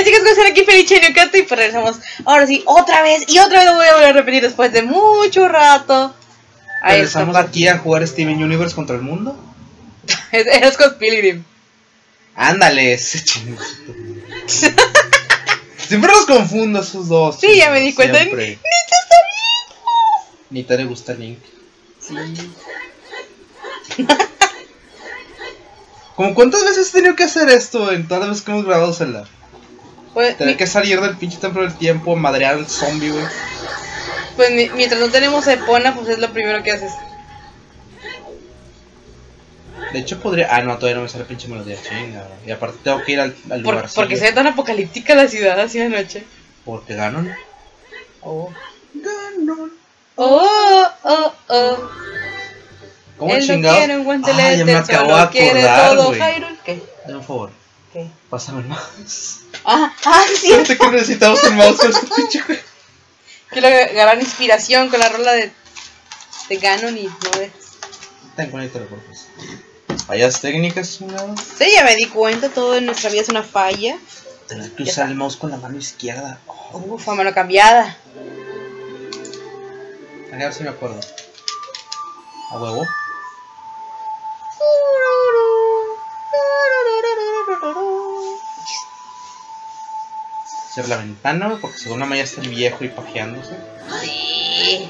Ya chicos, aquí Felice y Cato y pues regresamos ahora sí, otra vez y otra vez lo voy a volver a repetir después de mucho rato. Regresamos aquí a jugar Steven Universe contra el mundo. Es, es con Pilgrim. Ándale, ese chingo. Siempre los confundo esos dos. Sí, ya me di cuenta. Siempre. Neta está bien. Nita le gusta Link. Sí. ¿Cómo cuántas veces he tenido que hacer esto en todas las veces que hemos grabado Zelda? Pues, Tener mi- que salir del pinche templo del tiempo, madrear al zombie, güey. pues mi- mientras no tenemos a Epona, pues es lo primero que haces. De hecho podría... Ah, no, todavía no me sale pinche melodía, chinga. Y aparte tengo que ir al, al Por- lugar. porque se ve tan apocalíptica la ciudad así de noche. Porque ganan. Oh. Ganan. Oh, oh, oh. ¿Cómo Él no chingados? quiere un Ah, ya me acabo solo de quiere acordar, todo. Hyrule, ¿qué? Dame un favor. ¿Qué? Pásame el mouse. Ah, ah, sí. Fíjate que necesitamos el mouse con este pinche juego. Quiero agarrar inspiración con la rola de, de Ganon y no de... Ten con el teleportes. Fallas técnicas, una. Sí, ya me di cuenta, todo en nuestra vida es una falla. Tener que Ya usar está. el mouse con la mano izquierda. Oh, Uf, a mano cambiada. a ver si me acuerdo. A huevo. Hacer la ventana, porque según la ya está el viejo y pajeándose. Sí.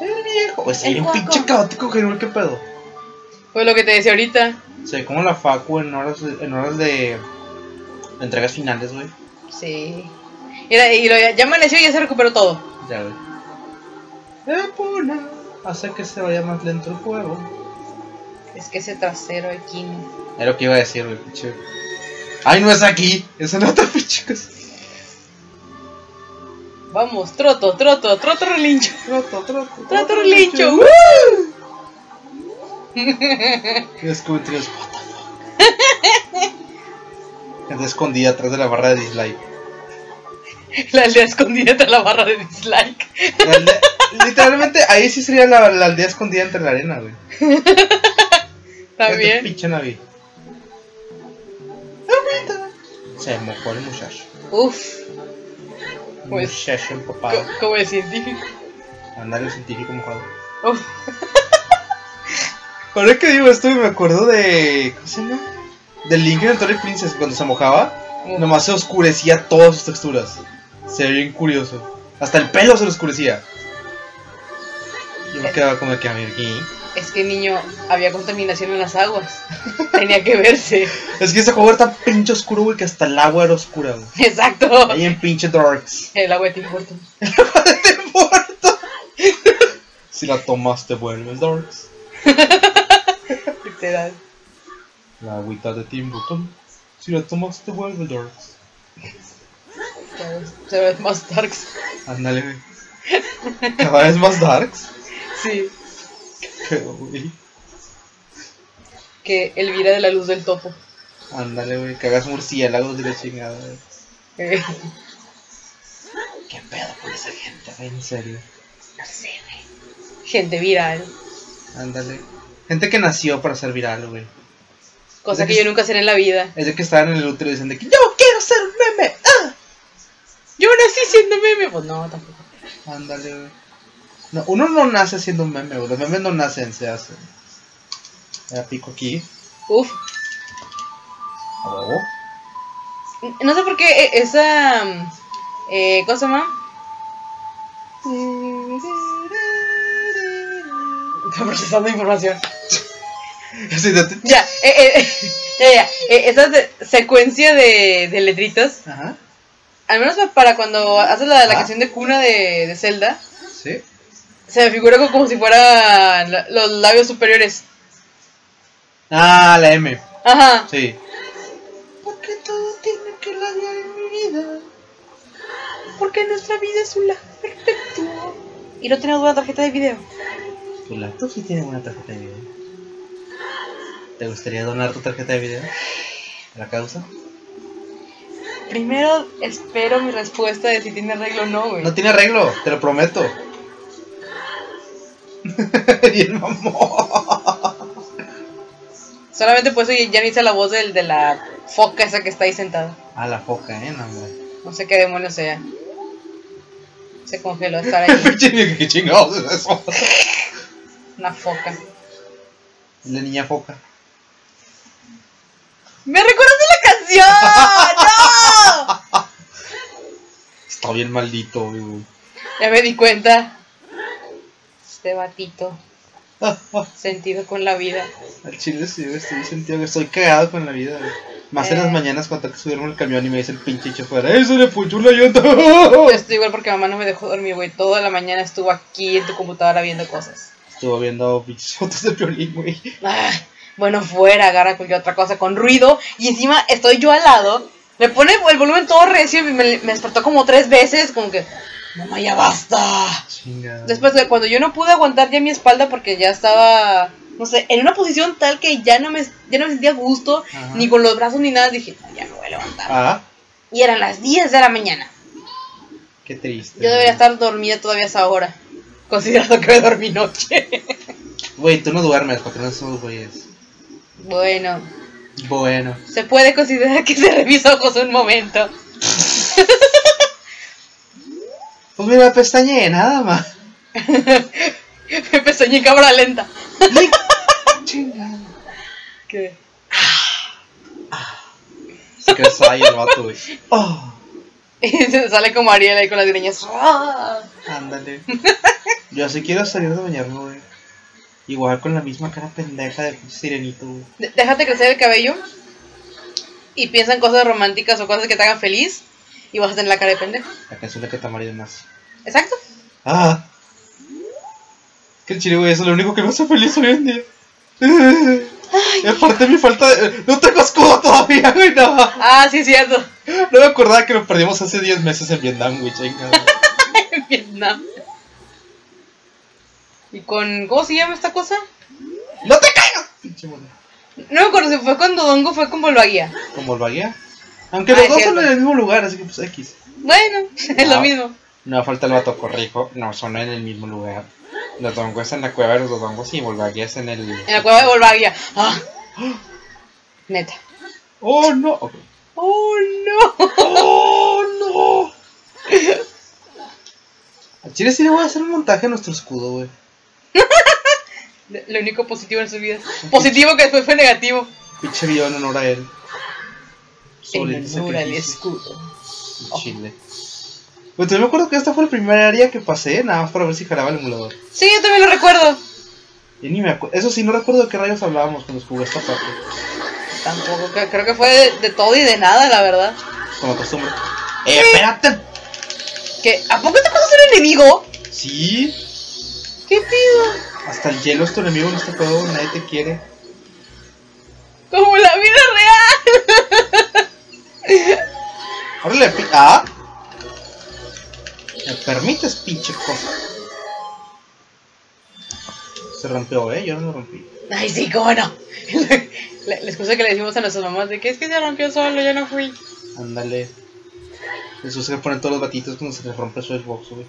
El viejo. Pues hay un pinche caótico Gerul, qué pedo. Fue lo que te decía ahorita. Se ve como la Facu en horas de, en horas de, de entregas finales, güey. Sí. Y, la- y lo, ya amaneció y ya se recuperó todo. Ya, güey. Epona hace que se vaya más lento el juego. Es que ese trasero aquí no. Es lo que iba a decir, güey, pinche. Ay, no es aquí, es en otra pinche cosa. Vamos, troto, troto, troto relincho. Troto, troto. Troto relincho. descubrí tres, what the fuck. Escondida atrás de la barra de dislike. La aldea escondida entre la barra de dislike. Aldea- literalmente, ahí sí sería la, la aldea escondida entre la arena, güey. Está Este bien. pinche Navi. Se mojó el muchacho. Uf, Pues, muchacho empapado. co- como el científico. Andar el científico mojado. Uf. Ahora que digo esto, me acuerdo de. ¿Cómo se llama? Del Link en Twilight Princess cuando se mojaba. Nomás se oscurecía todas sus texturas. Se ve bien curioso. Hasta el pelo se le oscurecía. Yo me quedaba como que a aquí. Es que niño, había contaminación en las aguas. Tenía que verse. Es que ese juego era tan pinche oscuro, güey, que hasta el agua era oscura, güey. Exacto. Ahí en pinche Darks. El agua de Tim Hortons. ¡Te muerto! si la tomaste, vuelves Darks. Literal. La agüita de Tim Burton. Si la tomaste, vuelves Darks. Cada vez- más darks. Ándale, güey. Cada vez más Darks. Sí. Pero, güey. Que Elvira de la luz del topo. Ándale, güey. Que hagas murciélagos de la chingada, güey. Eh, ¿Qué pedo con esa gente, güey? En serio. no sé, güey. Gente viral. Ándale. Gente que nació para ser viral, güey. Cosa que que- yo nunca seré en la vida. Es de que estaban en el útero de que yo quiero ser un meme. ¡Ah! Yo nací siendo meme. Pues no, tampoco. Ándale, güey. No, uno no nace siendo un meme. Los memes no nacen, se hacen. Ya pico aquí. Uf. A huevo. No sé por qué eh, esa. mm, Eh, ¿Cómo se llama? Está procesando información. Ya, eh, eh, ya, ya. eh, esa se- secuencia de, de letritas, Ajá. al menos pa- para cuando haces la, la Ah. canción de cuna de, de Zelda, Sí. Se me figura como, como si fueran la- los labios superiores. Ah, la M. Ajá. Sí. Porque todo tiene que labiar en mi vida. Porque nuestra vida es un lag perfecto. Y no tenemos una tarjeta de video. Tu laptop sí tiene buena tarjeta de video. ¿Te gustaría donar tu tarjeta de video? ¿A la causa? Primero espero mi respuesta de si tiene arreglo o no, güey. No tiene arreglo, te lo prometo. y el mamón. Solamente por eso ya hice la voz del, de la foca esa que está ahí sentada. A la foca, eh, no. No sé qué demonios sea. Se congeló estar ahí. ¿Qué chingados es eso? Una foca. La niña foca. ¡Me recuerdas de la canción! ¡No! Está bien maldito, güey. Ya me di cuenta. Este batito. Sentido con la vida. Al chile sí, güey, estoy sentido estoy cagado con la vida, güey. Más en Eh. las mañanas cuando que subirme al camión y me dice el pinche chofer, ¡Eh, se le punchó una llanta! Yo estoy igual porque mamá no me dejó dormir, güey. Toda la mañana estuvo aquí en tu computadora viendo cosas. Estuvo viendo pinches fotos de violín, güey. Bueno, fuera, agarra cualquier otra cosa con ruido. Y encima estoy yo al lado. Le pone el volumen todo recio y me, me despertó como tres veces. Como que, mamá, ya basta. Chingada. Después de cuando yo no pude aguantar ya mi espalda porque ya estaba, no sé, en una posición tal que ya no me, ya no me sentía a gusto, Ajá. ni con los brazos ni nada, dije, "No, ya me voy a levantar. Ah, Y eran las 10 de la mañana. qué triste. Yo debería estar dormida todavía a esa hora, considerando que me dormí noche. Güey, tú no duermes, porque no esos güeyes. bueno, Bueno. se puede considerar que cerré mis ojos un momento. Pues mira, pestañe, nada más. me pestañé en cámara lenta. Chingada. ¿Qué? Se cree ahí el vato, güey. Oh, Y se sale como Ariel ahí con las greñas. ¡Ah! ándale. Yo así quiero salir de bañarme, güey. Igual con la misma cara pendeja de sirenito, güey. Déjate crecer el cabello y piensa en cosas románticas o cosas que te hagan feliz y vas a tener la cara de pendejo. La canción de que te marido más. Exacto. Ah. Que el chile, güey, eso es lo único que me hace feliz hoy en día. Y aparte mi falta de... No tengo escudo todavía, güey, no. Ah, sí, es cierto. No me acordaba que lo perdimos hace 10 meses en Vietnam, güey, chingada. En Vietnam. ¿Y con. ¿Cómo se llama esta cosa? ¡No te caigas! No me acuerdo si fue cuando Dongo fue con Bolvaguía. Como el Baguía. Aunque los es dos son en el mismo lugar, así que pues X. Bueno, es lo mismo. No falta el vato corrijo, no son en el mismo lugar. Los dongos están en la cueva de los dongos y Volvaguía está en el. En la cueva de Bolvaguía. Ah. Neta. ¡Oh no! Oh, no. ¡Oh no! A Chile sí le voy a hacer un montaje a nuestro escudo, güey. Lo único positivo en su vida. Positivo que después fue negativo. Pinche video en honor a él. En Solito honor al escudo. En Chile. Pues yo me acuerdo que esta fue la primera área que pasé, nada más para ver si jalaba el emulador. Sí, yo también lo recuerdo. Y ni me Eso sí, no recuerdo de qué rayos hablábamos cuando jugué esta parte. Tampoco, creo que fue de, de todo y de nada, la verdad. Como costumbre. ¡Eh, espérate! ¿Qué? ¿A poco te pasas un enemigo? Sí, ¿Qué pido? hasta el hielo es tu enemigo en este juego, nadie te quiere. ¡Ah! ¿Me permites, pinche cosa? Se rompió, ¿eh? Yo no lo rompí. Ay, sí, cómo no. La, la excusa que le decimos a nuestras mamás de que es que se rompió solo, yo no fui. Ándale. Eso se ponen todos los batitos cuando se les rompe su Xbox, güey.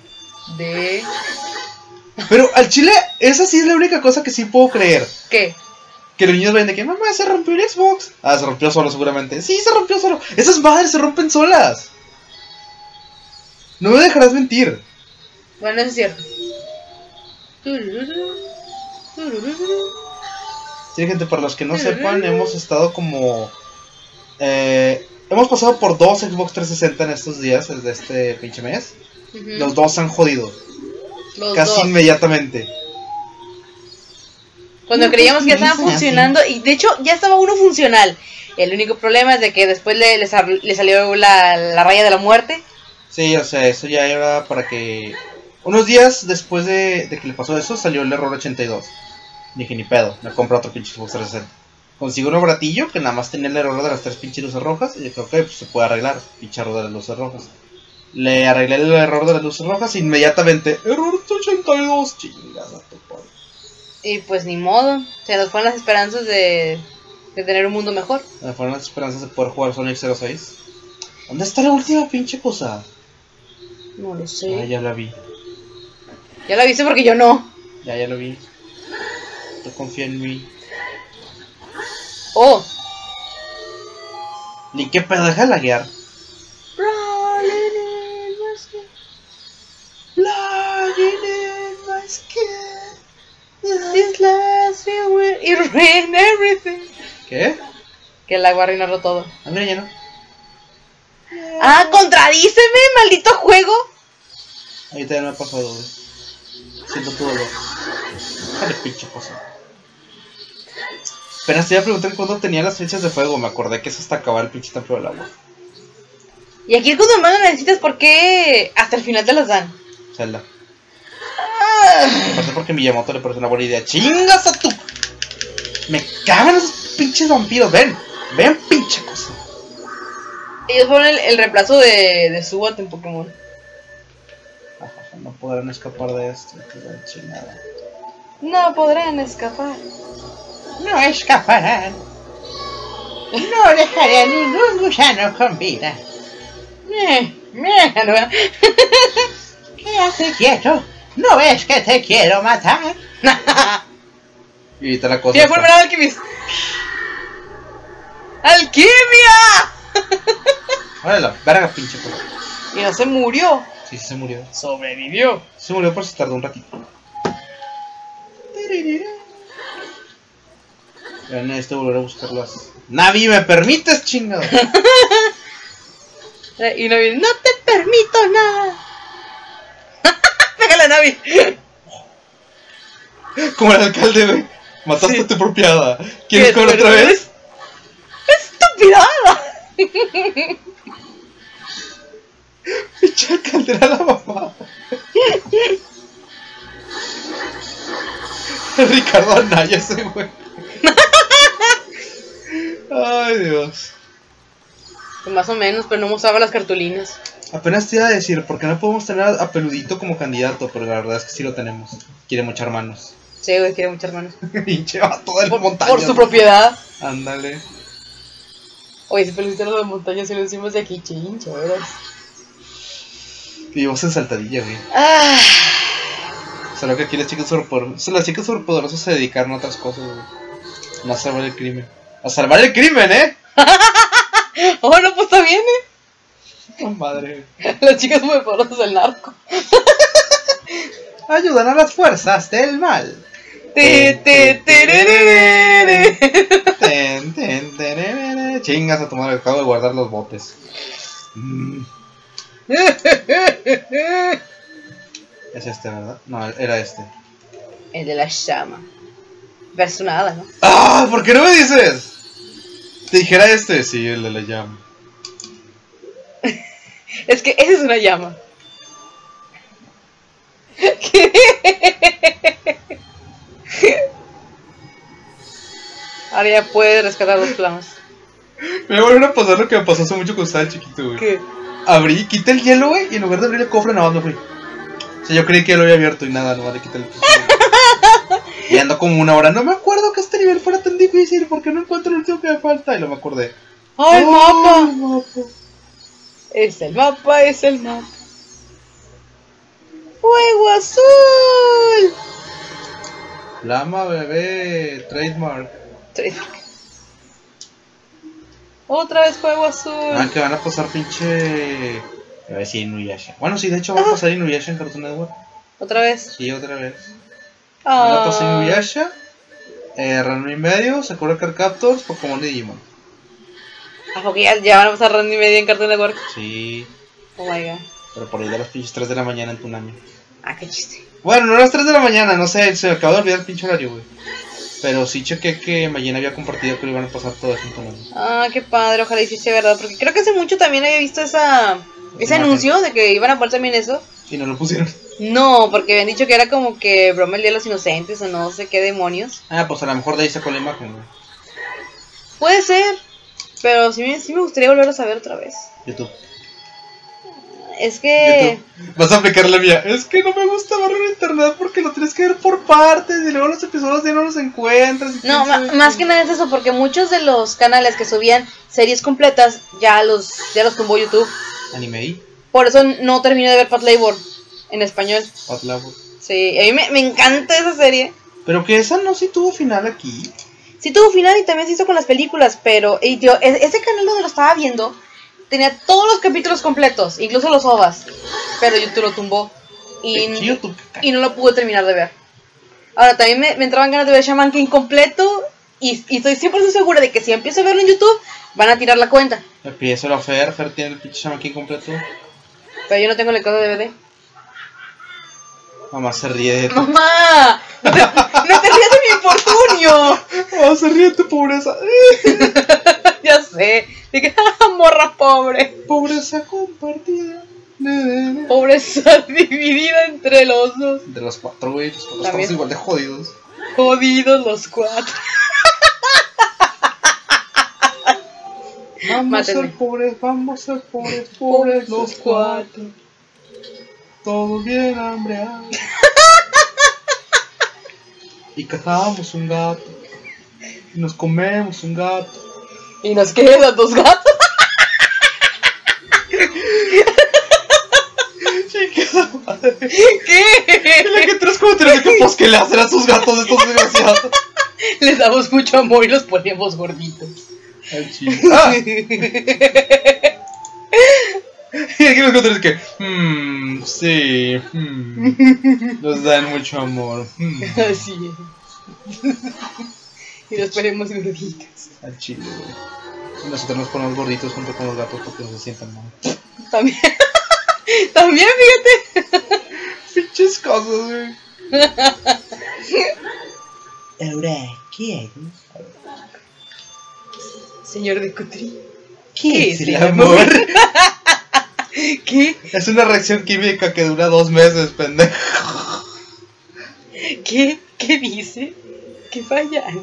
¿De Pero al chile, esa sí es la única cosa que sí puedo creer. qué? Que los niños ven de que, mamá, se rompió el Xbox. Ah, se rompió solo seguramente. Sí, se rompió solo. Esas madres se rompen solas. No me dejarás mentir. Bueno, eso es cierto. Sí, gente, para los que no sepan, hemos estado como... eh, hemos pasado por dos Xbox 360 en estos días, desde este pinche mes. Los dos se han jodido. Los casi dos. inmediatamente. Cuando No, creíamos que ya estaban así. funcionando, y de hecho ya estaba uno funcional. El único problema es de que después le, le sal- le salió la, la raya de la muerte. Sí, o sea, eso ya era para que... Unos días después de, de que le pasó eso, salió el error 82. Dije, ni pedo, me compro otro pinche Xbox 360. Consigo un baratillo que nada más tenía el error de las tres pinches luces rojas. Y dije, ok, pues se puede arreglar, pinche error de las luces rojas. Le arreglé el error de las luces rojas e inmediatamente, error 82, chingada tu. Y pues ni modo, se nos fueron las esperanzas de, de tener un mundo mejor. Me fueron las esperanzas de poder jugar Sonic 06. ¿Dónde está la última pinche cosa? No lo sé. Ah, ya la vi, Ya la viste porque yo no. ya, ya lo vi. Tú confía en mí. Oh, Ni qué pedo, laguear. ruin everything. ¿Qué? Que el agua arruinarlo todo. Ah, mira, ya no. Ah, contradíceme, maldito juego. Ahí todavía no me ha pasado, güey. Siento tu dolor. Dale, pinche cosa. Pero te iba a preguntar cuándo tenía las flechas de fuego. Me acordé que es hasta acabar el pinche templo del agua. Y aquí es cuando más lo necesitas porque hasta el final te las dan. Zelda. Aparte porque Miyamoto le parece una buena idea. ¡Chingas a tu! Me cagan esos pinches vampiros. Ven, ven, pinche cosa. Ellos fueron el, el reemplazo de, de Subat en Pokémon. No podrán escapar de esto. chingada. No podrán escapar. No escaparán. No dejaré a ningún gusano con vida. Eh, mira, ¿no? Quédate quieto. ¿No ves que te quiero matar? y ahorita la cosa. ¿Quién fue el está- verdadero alquimista? ¡Alquimia! Órale, la verga, pinche cosa. Y no se murió. Sí, sí se murió. Sobrevivió. Se murió por si tardó un ratito. Ya necesito volver a buscarlas. Navi, ¿me permites, chingado? Y Navi, no te permito nada. Pégale a Navi. Como el alcalde, güey. Mataste Sí. a tu propia hada. ¿Quieres ¿Qué, comer otra vez? ¡Estupidada! Pinche alcalde era la mamá. Ricardo Anaya ese güey. Ay, Dios. Más o menos, pero no mostraba las cartulinas. Apenas te iba a decir, ¿por qué no podemos tener a Peludito como candidato? Pero la verdad es que sí lo tenemos. Quiere muchos hermanos. Sí, güey, quiere mucho hermanos. Pinche vato de la Por, montaña. por su propiedad. Ándale. Oye, si pelucito lo de montaña, si lo decimos de aquí, chincheros. Y vos en saltadilla, güey. Ah, Solo que aquí las chicas superpoderosas, las chicas superpoderosas se dedicaron a otras cosas, güey. No a salvar el crimen. ¡A salvar el crimen, eh! oh, no, pues está bien, eh. ¡Oh, madre! Las chicas muy poderosas del narco. Ayudan a las fuerzas del mal. Chingas a tu madre, acabo de guardar los botes. Mm, es este, ¿verdad? No, era este. El de la llama. Verso nada, ¿no? ¡Ah! ¿Por qué no me dices? Te dijera este, sí, el de la llama. Es que esa es una llama. Ahora ya puedes rescatar dos flamas. Me vuelve a pasar lo que me pasó hace mucho cuando estaba chiquito, güey. ¿Qué? Abrí, quité el hielo, güey, y en lugar de abrir el cofre, nada más me fui. O sea, yo creí que ya lo había abierto y nada, nomás le quité el cofre. y ando como una hora. No me acuerdo que este nivel fuera tan difícil, porque no encuentro el último que me falta. Y lo me acordé. ¡Ay, ¡Oh, mapa! mapa! Es el mapa, es el mapa. ¡Fuego azul! Lama, bebé, trademark. Otra vez fuego azul. Ah, que van a pasar pinche. Iba a decir Inuyasha. Bueno, sí, de hecho va a pasar Inuyasha en Cartoon Network. Otra vez. Sí, otra vez. Van a pasar Ah, Inuyasha, eh, Ranma y medio, Sakura Card Captors, Pokémon y Digimon. Ah, ya, van a pasar Randy media en Cartoon Network. Sí, Oh my god. pero por ahí de las pinches 3 de la mañana en Tunami. Ah, qué chiste. Bueno, no a las 3 de la mañana, no sé, se me acabó de olvidar el pinche horario, güey. Pero sí chequé que mañana había compartido que lo iban a pasar todo eso en Tunami. Ah, qué padre, ojalá hiciese verdad. Porque creo que hace mucho también había visto esa, ese Imagen. anuncio de que iban a poner también eso. Y no lo pusieron. No, porque habían dicho que era como que broma el día de los inocentes o no sé qué demonios. Ah, pues a lo mejor de ahí sacó la imagen, güey. Puede ser, pero sí me, sí me gustaría volver a saber otra vez. YouTube. Es que... YouTube. Vas a aplicar la mía. Es que no me gusta en internet porque lo tienes que ver por partes y luego los episodios ya no los encuentras. y No, ma- más que nada es eso, porque muchos de los canales que subían series completas ya los, ya los tumbó YouTube. Anime Por eso no terminé de ver Pat Labor en español. Pat Labor. Sí, a mí me, me encanta esa serie. Pero que esa no sí tuvo final aquí. Sí tuvo final y también se hizo con las películas, pero y, tío, e- ese canal donde lo estaba viendo tenía todos los capítulos completos, incluso los ovas, pero YouTube lo tumbó y, YouTube, y no lo pude terminar de ver. Ahora también me, me entraban ganas de ver Shaman King completo Y, y estoy 100% segura de que si empiezo a verlo en YouTube, van a tirar la cuenta. Empiezo la Fer, Fer tiene el pinche chamaquín completo. Pero yo no tengo el lector de DVD. Mamá se ríe de. ¡Mamá! ¡No te, no te rías de mi infortunio! Mamá se ríe de tu pobreza. ya sé. Dije, "Ah, morra pobre. Pobreza compartida. Pobreza dividida entre los dos. De los cuatro, güey. Los cuatro estamos igual de jodidos. Jodidos los cuatro. Vamos a ser pobres, vamos a ser pobres, pobres los cuatro. Todos bien hambreados. y cazamos un gato. Y nos comemos un gato. Y nos quedan dos gatos. Chica madre. ¿Qué? La de que pues que le hacen a sus gatos estos desgraciados. Les damos mucho amor y los ponemos gorditos. Chile. Ah, y aquí los comentarios que, mmm, sí, mm, nos dan mucho amor. mm, Así es. y los ponemos gorditos. al chile, güey. Nosotros nos ponemos gorditos junto con los gatos porque no se sientan mal. También. También, fíjate. Pinches cosas, güey. Ahora, ¿qué hay? Señor de Cutri. ¿Qué es el amor? ¿Qué? Es una reacción química que dura dos meses, pendejo. ¿Qué? ¿Qué dice? ¿Qué falla? Ah.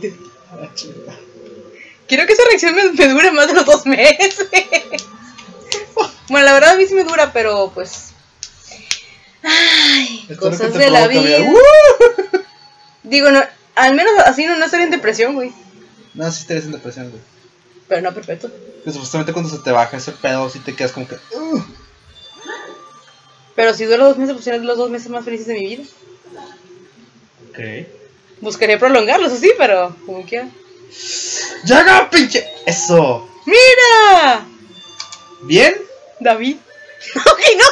Quiero que esa reacción me, me dure más de los dos meses. bueno, la verdad a mí sí me dura, pero pues. Ay, Esto cosas de la vida. ¡Uh! Digo, no, al menos así no, no estaría en depresión, güey. No, sí estarías en depresión, güey. Pero no perfecto. Que supuestamente cuando se te baja ese pedo, sí te quedas como que. "Ugh". Pero si dura dos meses, pues serán los dos meses más felices de mi vida. Ok. Buscaría prolongarlos, así, pero como quiera. ¡Llega, pinche! ¡Eso! ¡Mira! ¿Bien? David. Ok, no.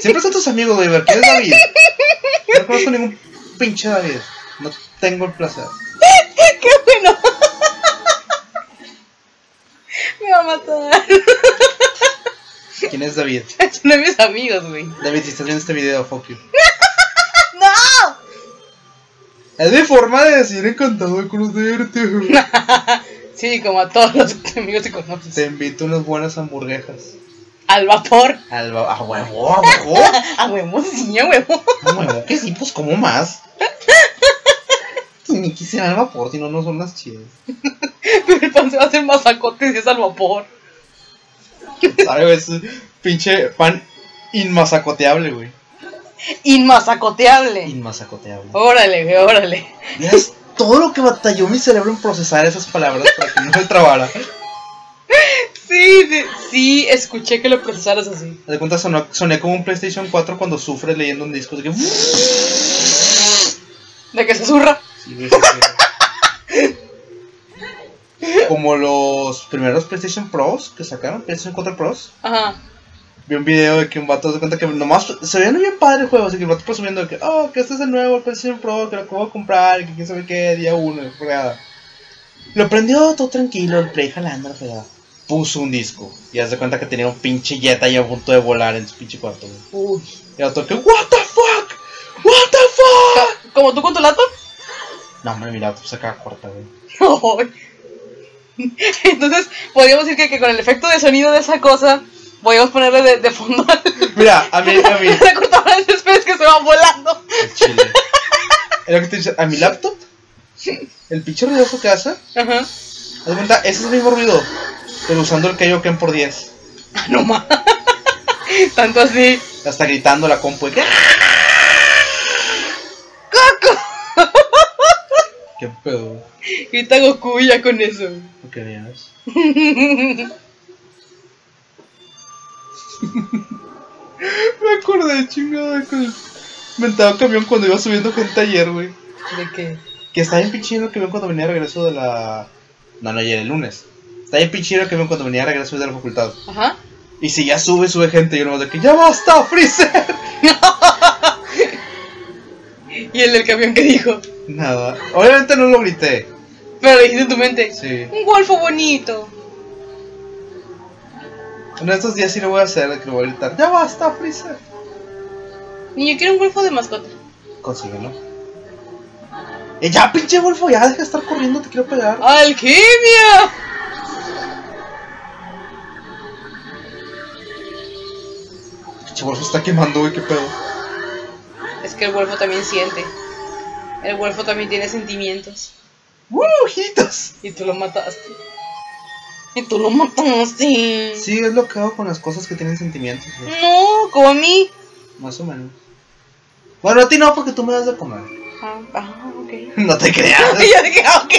Siempre son tus amigos, güey. ¿Quién es David? No conozco ningún pinche David. No tengo el placer. ¡Qué bueno! Me va a matar. ¿Quién es David? Es uno de mis amigos, güey. David, si estás viendo este video, fuck you. ¡No! Es mi forma de decir encantado de conocerte. Sí, como a todos los amigos que conoces. Te invito a unas buenas hamburguesas. Al vapor. Al a huevo, a huevo. A huevo, sí, a huevo. A huevo, que sí, pues como más. Ni quisiera al vapor, si no, no son las chidas. Pero el pan se va a hacer mazacote si es al vapor. ¿Sabes? Es pinche pan inmasacoteable, güey. Inmazacoteable. Inmasacoteable. Órale, güey, órale. Miras todo lo que batalló mi cerebro en procesar esas palabras para que no me trabara. Sí, sí, sí, escuché que lo procesaras así. De cuenta, sonó, soné como un PlayStation 4 cuando sufre leyendo un disco. De que... De que se zurra. Sí, güey, sí, sí. Como los primeros PlayStation Pros que sacaron, PlayStation 4 Pros. Ajá. Vi un video de que un vato se cuenta que nomás se veía bien padre el juego, así que el vato presumiendo de que, oh, que este es el nuevo PlayStation Pro, que lo acabo de comprar, que quién sabe qué, día uno, y fregada. Lo prendió todo tranquilo, el play jalando la fregada. Puso un disco, y haz de cuenta que tenía un pinche jet ahí a punto de volar en su pinche cuarto, güey. Uy. Y el vato que, what the fuck, what the fuck. ¿Como tú con tu laptop? No, hombre, mira, pues acá corta, güey. Entonces, podríamos decir que, que con el efecto de sonido de esa cosa, podríamos ponerle de, de fondo al- Mira, a mí, a mí, la cortadora de céspedes que se va volando. chile. Es lo que te dice, a mi laptop, el pinche ruidoso que hace, Ajá. haz cuenta, ese es el mismo ruido, pero usando el Kaioken por 10. Ah, No más. Tanto así. Hasta gritando la compu. de ¿Qué pedo? Grita Goku ya con eso. ¿Por qué veas? Me acordé, chingada, con el mentado camión cuando iba subiendo gente ayer, güey. ¿De qué? Que está bien pinchino el camión cuando venía de regreso de la. No, no, ayer, el lunes. Está bien pinchino el camión cuando venía de regreso de la facultad. Ajá. Y si ya sube, sube gente. Y uno de que ya basta, Freezer. ¿Y el del camión que dijo? Nada. Obviamente no lo grité. Pero lo dijiste en tu mente. Sí. Un golfo bonito. En estos días sí lo voy a hacer, que lo voy a gritar. Ya basta, Freezer. Yo quiero un golfo de mascota. Consíguelo. Eh, ya, pinche Wolfo, ya deja de estar corriendo, te quiero pegar. ¡Alquimia! Pinche Wolfo está quemando, güey, qué pedo. Es que el golfo también siente. El golfo también tiene sentimientos. ¡Uh, ojitos! Y tú lo mataste. Y tú lo mataste. Sí, es lo que hago con las cosas que tienen sentimientos. No, como a mí. Más o menos. Bueno, a ti no, porque tú me das de comer. Ah, ah, ok. No te creas. Y yo dije, ok.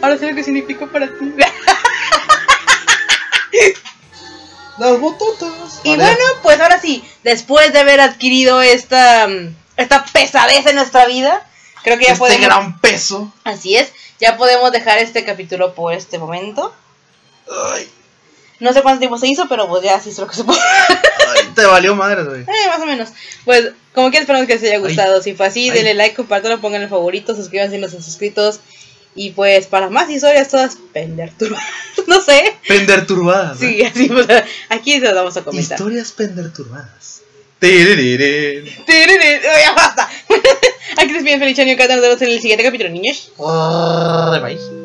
Ahora sé lo que significa para ti. Las bototas. Y Vale. bueno, pues ahora sí, después de haber adquirido esta, esta pesadez en nuestra vida, creo que ya este podemos... gran peso. Así es, ya podemos dejar este capítulo por este momento. Ay, No sé cuánto tiempo se hizo, pero pues ya se hizo lo que se pudo. ay, te valió madre, güey. Eh, más o menos. Pues, como que esperamos que les haya gustado. Si fue así, Ay. denle like, compártanlo, pongan favorito, suscríbanse si no están suscritos. Y pues, para más historias, todas penderturbadas. no sé. Penderturbadas. ¿eh? Sí, así, pues, aquí se las vamos a comentar. Historias penderturbadas. Tiririrín. Tiriri, Ya basta. aquí se despiden Feliz Año, cada uno de los en el siguiente capítulo, niños. Ay, bye.